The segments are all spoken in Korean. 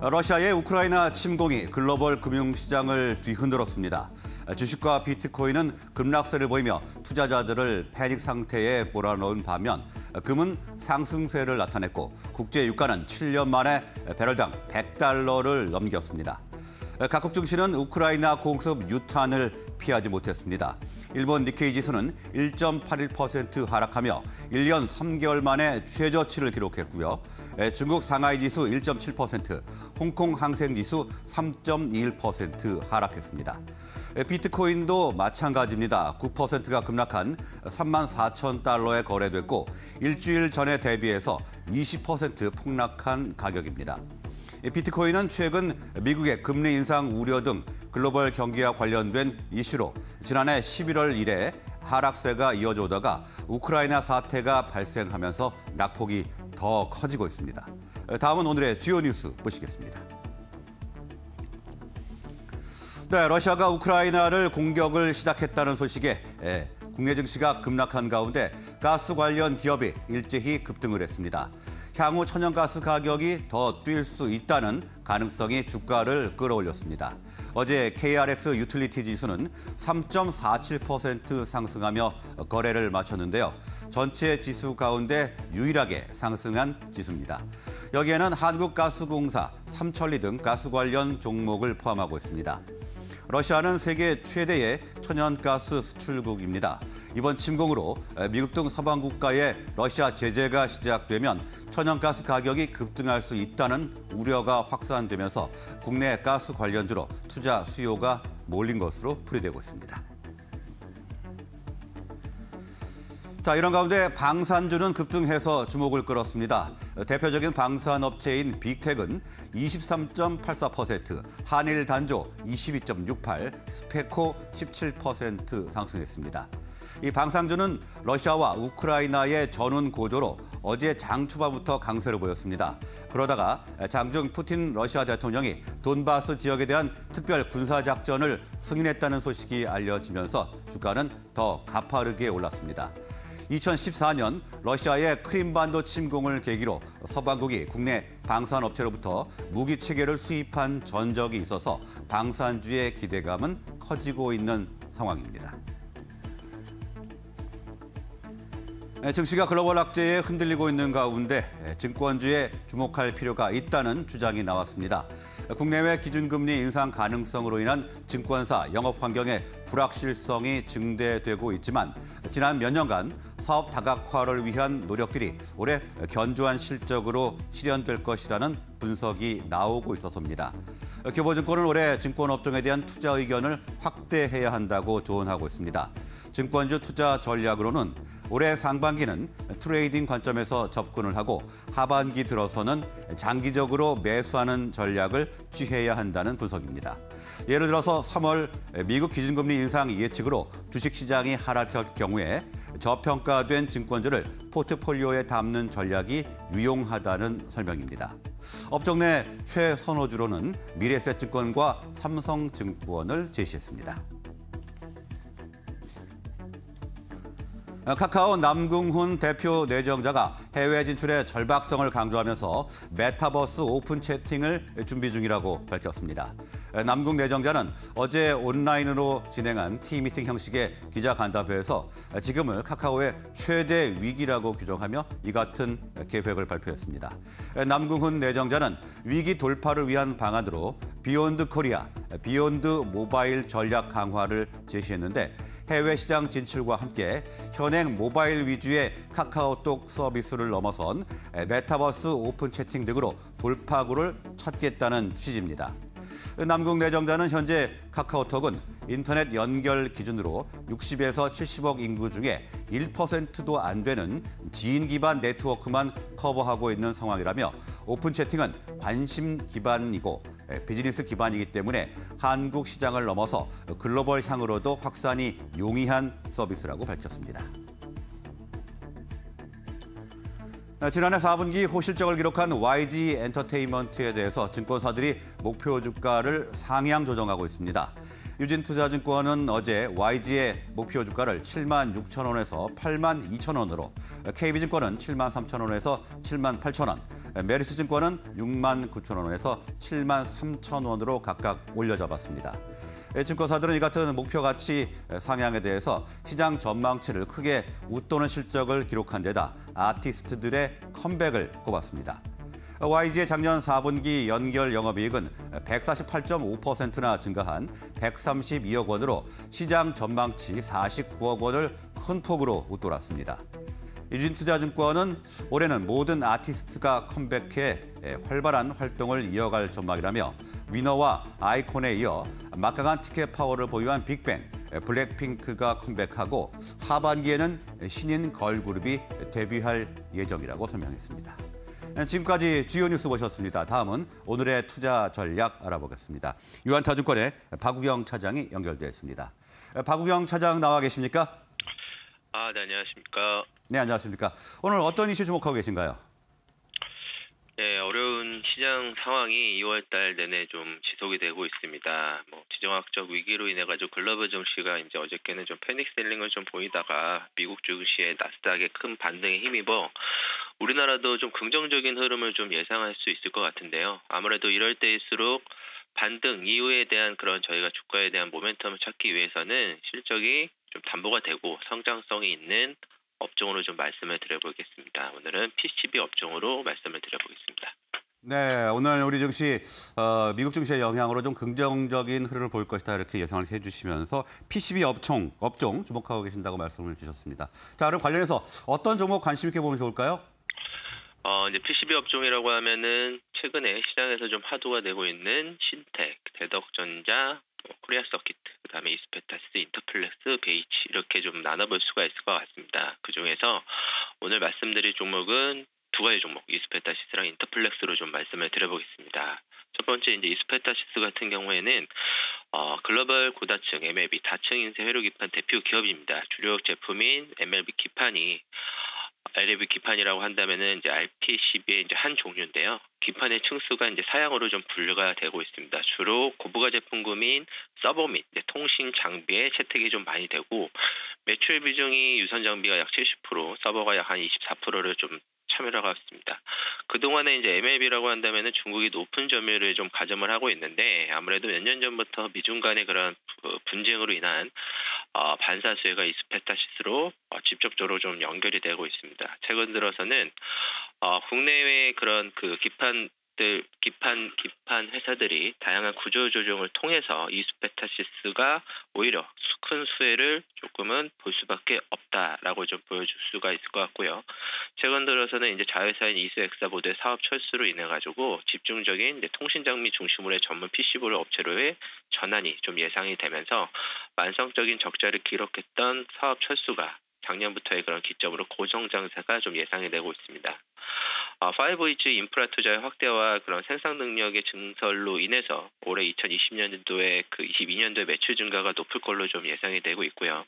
러시아의 우크라이나 침공이 글로벌 금융시장을 뒤흔들었습니다. 주식과 비트코인은 급락세를 보이며 투자자들을 패닉 상태에 몰아넣은 반면 금은 상승세를 나타냈고 국제 유가는 7년 만에 배럴당 100달러를 넘겼습니다. 각국 증시는 우크라이나 공습 유탄을 피하지 못했습니다. 일본 니케이 지수는 1.81% 하락하며 1년 3개월 만에 최저치를 기록했고요. 중국 상하이 지수 1.7%, 홍콩 항생 지수 3.21% 하락했습니다. 비트코인도 마찬가지입니다. 9%가 급락한 3만 4천 달러에 거래됐고 일주일 전에 대비해서 20% 폭락한 가격입니다. 비트코인은 최근 미국의 금리 인상 우려 등 글로벌 경기와 관련된 이슈로 지난해 11월 이래 하락세가 이어져 오다가 우크라이나 사태가 발생하면서 낙폭이 더 커지고 있습니다. 다음은 오늘의 주요 뉴스 보시겠습니다. 네, 러시아가 우크라이나를 공격을 시작했다는 소식에 예, 국내 증시가 급락한 가운데 가스 관련 기업이 일제히 급등을 했습니다. 향후 천연가스 가격이 더 뛸 수 있다는 가능성이 주가를 끌어올렸습니다. 어제 KRX 유틸리티 지수는 3.47% 상승하며 거래를 마쳤는데요. 전체 지수 가운데 유일하게 상승한 지수입니다. 여기에는 한국가스공사, 삼천리 등 가스 관련 종목을 포함하고 있습니다. 러시아는 세계 최대의 천연가스 수출국입니다. 이번 침공으로 미국 등 서방 국가의 러시아 제재가 시작되면 천연가스 가격이 급등할 수 있다는 우려가 확산되면서 국내 가스 관련주로 투자 수요가 몰린 것으로 풀이되고 있습니다. 자, 이런 가운데 방산주는 급등해서 주목을 끌었습니다. 대표적인 방산업체인 빅텍은 23.84%, 한일 단조 22.68, 스페코 17% 상승했습니다. 이 방산주는 러시아와 우크라이나의 전운 고조로 어제 장 초반부터 강세를 보였습니다. 그러다가 장중 푸틴 러시아 대통령이 돈바스 지역에 대한 특별 군사 작전을 승인했다는 소식이 알려지면서 주가는 더 가파르게 올랐습니다. 2014년 러시아의 크림반도 침공을 계기로 서방국이 국내 방산업체로부터 무기 체계를 수입한 전적이 있어서 방산주의 기대감은 커지고 있는 상황입니다. 네, 증시가 글로벌 악재에 흔들리고 있는 가운데 증권주에 주목할 필요가 있다는 주장이 나왔습니다. 국내외 기준금리 인상 가능성으로 인한 증권사 영업 환경의 불확실성이 증대되고 있지만 지난 몇 년간 사업 다각화를 위한 노력들이 올해 견조한 실적으로 실현될 것이라는 분석이 나오고 있어서입니다. 교보증권은 올해 증권업종에 대한 투자 의견을 확대해야 한다고 조언하고 있습니다. 증권주 투자 전략으로는 올해 상반기는 트레이딩 관점에서 접근을 하고 하반기 들어서는 장기적으로 매수하는 전략을 취해야 한다는 분석입니다. 예를 들어서 3월 미국 기준금리 인상 예측으로 주식시장이 하락할 경우에 저평가된 증권주를 포트폴리오에 담는 전략이 유용하다는 설명입니다. 업종 내 최선호주로는 미래에셋증권과 삼성증권을 제시했습니다. 카카오 남궁훈 대표 내정자가 해외 진출의 절박성을 강조하면서 메타버스 오픈 채팅을 준비 중이라고 밝혔습니다. 어, 남궁 내정자는 어제 온라인으로 진행한 tea meeting 형식의 기자 간담회에서 지금을 카카오의 최대 위기라고 규정하며 이 같은 계획을 발표했습니다. 어, 남궁훈 내정자는 위기 돌파를 위한 방안으로 beyond Korea, beyond mobile 전략 강화를 제시했는데 해외 시장 진출과 함께 현행 모바일 위주의 카카오톡 서비스를 넘어선 메타버스 오픈 채팅 등으로 돌파구를 찾겠다는 취지입니다. 남궁 내정자는 현재 카카오톡은 인터넷 연결 기준으로 60에서 70억 인구 중에 1%도 안 되는 지인 기반 네트워크만 커버하고 있는 상황이라며 오픈 채팅은 관심 기반이고 비즈니스 기반이기 때문에 한국 시장을 넘어서 글로벌 향으로도 확산이 용이한 서비스라고 밝혔습니다. 지난해 4분기 호실적을 기록한 YG 엔터테인먼트에 대해서 증권사들이 목표 주가를 상향 조정하고 있습니다. 유진투자증권은 어제 YG의 목표 주가를 7만 6천 원에서 8만 2천 원으로, KB증권은 7만 3천 원에서 7만 8천 원, 메리스증권은 6만 9천 원에서 7만 3천 원으로 각각 올려잡았습니다. 증권사들은 이 같은 목표 가치 상향에 대해서 시장 전망치를 크게 웃도는 실적을 기록한 데다 아티스트들의 컴백을 꼽았습니다. YG의 작년 4분기 연결 영업이익은 148.5%나 증가한 132억 원으로 시장 전망치 49억 원을 큰 폭으로 웃돌았습니다. 유진투자증권은 올해는 모든 아티스트가 컴백해 활발한 활동을 이어갈 전망이라며 위너와 아이콘에 이어 막강한 티켓 파워를 보유한 빅뱅, 블랙핑크가 컴백하고 하반기에는 신인 걸그룹이 데뷔할 예정이라고 설명했습니다. 지금까지 주요 뉴스 보셨습니다. 다음은 오늘의 투자 전략 알아보겠습니다. 유한타증권의 박우경 차장이 연결되어 있습니다. 박우경 차장 나와 계십니까? 아, 네, 안녕하십니까. 네, 안녕하십니까. 오늘 어떤 이슈 주목하고 계신가요? 시장 상황이 2월 달 내내 좀 지속이 되고 있습니다. 뭐 지정학적 위기로 인해 가지고 글로벌 증시가 이제 어저께는 좀 패닉 셀링을 좀 보이다가 미국 증시의 나스닥의 큰 반등에 힘입어 우리나라도 좀 긍정적인 흐름을 좀 예상할 수 있을 것 같은데요. 아무래도 이럴 때일수록 반등 이후에 대한 그런 저희가 주가에 대한 모멘텀을 찾기 위해서는 실적이 좀 담보가 되고 성장성이 있는 업종으로 좀 말씀을 드려보겠습니다. 오늘은 PCB 업종으로 말씀을 드려보겠습니다. 네, 오늘 우리 증시 어, 미국 증시의 영향으로 좀 긍정적인 흐름을 볼 것이다 이렇게 예상을 해주시면서 PCB 업종 업종 주목하고 계신다고 말씀을 주셨습니다. 자, 그럼 관련해서 어떤 종목 관심 있게 보면 좋을까요? 어, 이제 PCB 업종이라고 하면은 최근에 시장에서 좀 화두가 되고 있는 심텍, 대덕전자, 뭐 코리아써키트, 그다음에 이수페타시스, 인터플렉스, 비에이치 이렇게 좀 나눠볼 수가 있을 것 같습니다. 그 중에서 오늘 말씀드릴 종목은 두 가지 종목, 이수페타시스랑 인터플렉스로 좀 말씀을 드려보겠습니다. 첫 번째 이제 이수페타시스 같은 경우에는 어, 글로벌 고다층 MLB 다층 인쇄 회로 기판 대표 기업입니다. 주력 제품인 MLB 기판이 LLB 기판이라고 한다면은 이제 RPCB의 이제 한 종류인데요. 기판의 층수가 이제 사양으로 좀 분류가 되고 있습니다. 주로 고부가 제품군인 서버 및 통신 장비에 채택이 좀 많이 되고 매출 비중이 유선 장비가 약 70%, 서버가 약 한 24%를 좀 참여를 하고 있습니다. 그동안에 이제 MLB라고 한다면은 중국이 높은 점유율을 좀 가점을 하고 있는데 아무래도 몇 년 전부터 미중 간의 그런 분쟁으로 인한 어, 반사 수혜가 이수페타시스로 어, 직접적으로 좀 연결이 되고 있습니다. 최근 들어서는 어, 국내외 그런 그 기판 들 기판 기판 회사들이 다양한 구조 조정을 통해서 이수페타시스가 오히려 큰 수혜를 조금은 볼 수밖에 없다라고 좀 보여줄 수가 있을 것 같고요. 최근 들어서는 이제 자회사인 이수엑사보드의 사업 철수로 인해 가지고 집중적인 통신 장비 중심으로의 전문 PCB 업체로의 전환이 좀 예상이 되면서 만성적인 적자를 기록했던 사업 철수가 작년부터의 그런 기점으로 고정 장세가 좀 예상이 되고 있습니다. 5H 아, 인프라 투자의 확대와 그런 생산 능력의 증설로 인해서 올해 2020년도에 그 22년도에 매출 증가가 높을 걸로 좀 예상이 되고 있고요.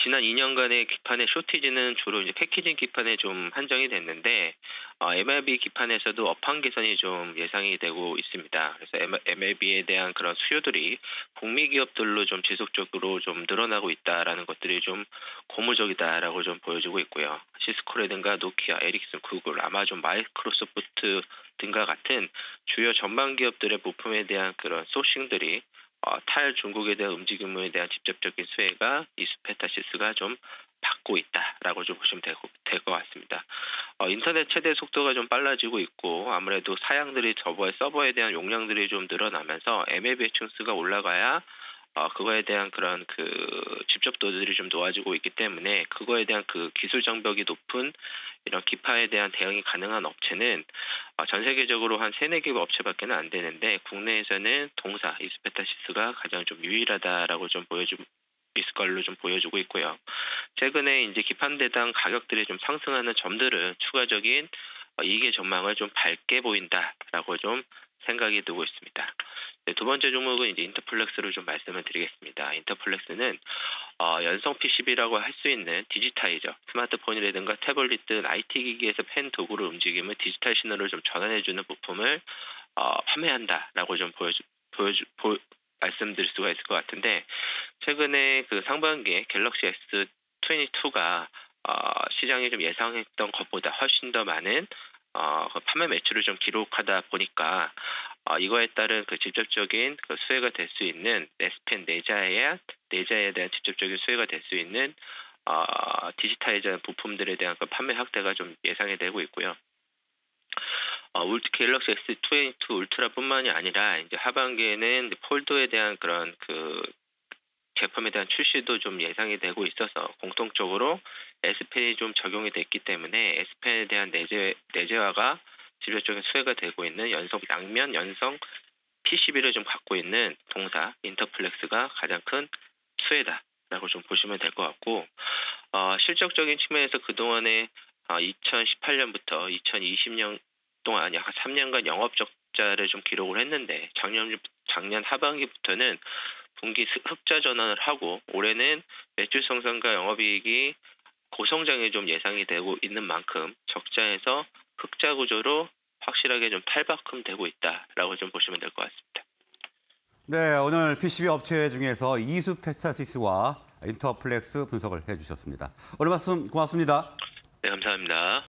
지난 2년간의 기판의 쇼티지는 주로 이제 패키징 기판에 좀 한정이 됐는데 어, MLB 기판에서도 업황 개선이 좀 예상이 되고 있습니다. 그래서 MLB에 대한 그런 수요들이 북미 기업들로 좀 지속적으로 좀 늘어나고 있다라는 것들이 좀 고무적이다라고 좀 보여주고 있고요. 시스코라든가 노키아, 에릭슨, 구글, 아마존, 마이크로소프트 등과 같은 주요 전방 기업들의 부품에 대한 그런 sourcing들이 어, 탈중국에 대한 움직임에 대한 직접적인 수혜가 이수페타시스가 좀 받고 있다라고 좀 보시면 될 것 같습니다. 어, 인터넷 최대 속도가 좀 빨라지고 있고 아무래도 사양들이 저버의 서버에 대한 용량들이 좀 늘어나면서 MLB의 층수가 올라가야 어, 그거에 대한 그런 그 집접도들이 좀 놓아지고 있기 때문에 그거에 대한 그 기술 장벽이 높은 이런 기파에 대한 대응이 가능한 업체는 어, 전 세계적으로 한 세네 개 업체밖에는 안 되는데 국내에서는 동사 이스페타시스가 가장 좀 유일하다라고 좀 보여주 있을 걸로 좀 보여주고 있고요. 최근에 이제 기판 대당 가격들이 좀 상승하는 점들은 추가적인 어, 이익의 전망을 좀 밝게 보인다라고 좀 생각이 들고 있습니다. 네, 두 번째 종목은 이제 인터플렉스를 좀 말씀을 드리겠습니다. 인터플렉스는 어, 연성 PCB라고 할 수 있는 디지타이저, 스마트폰이라든가 태블릿 등 IT 기기에서 펜 도구를 움직이면 디지털 신호를 좀 전환해주는 부품을 어, 판매한다라고 좀 보여주, 보여주, 보, 말씀드릴 수가 있을 것 같은데 최근에 그 상반기에 갤럭시 S22가 어, 시장이 좀 예상했던 것보다 훨씬 더 많은 어, 그 판매 매출을 좀 기록하다 보니까 어, 이거에 따른 그 직접적인 그 수혜가 될 수 있는 S펜 내자에 내자에 대한 직접적인 수혜가 될 수 있는 어, 디지타이저 부품들에 대한 그 판매 확대가 좀 예상이 되고 있고요. 어, 울, 갤럭시 S22 울트라뿐만이 아니라 이제 하반기에는 폴더에 대한 그런 그 제품에 대한 출시도 좀 예상이 되고 있어서 공통적으로 S펜이 좀 적용이 됐기 때문에 S펜에 대한 내재 내재화가 직접적인 수혜가 되고 있는 연성 양면 연성 PCB를 좀 갖고 있는 동사 인터플렉스가 가장 큰 수혜다라고 좀 보시면 될 것 같고 어, 실적적인 측면에서 그동안에 어, 2018년부터 2020년 동안 약 3년간 영업 적자를 좀 기록을 했는데 작년 작년 하반기부터는 분기 흑자 전환을 하고 올해는 매출 성장과 영업이익이 고성장이 좀 예상이 되고 있는 만큼 적자에서 흑자 구조로 확실하게 좀 탈바꿈되고 있다라고 좀 보시면 될 것 같습니다. 네, 오늘 PCB 업체 중에서 이수 페스타시스와 인터플렉스 분석을 해주셨습니다. 오늘 말씀 고맙습니다. 네, 감사합니다.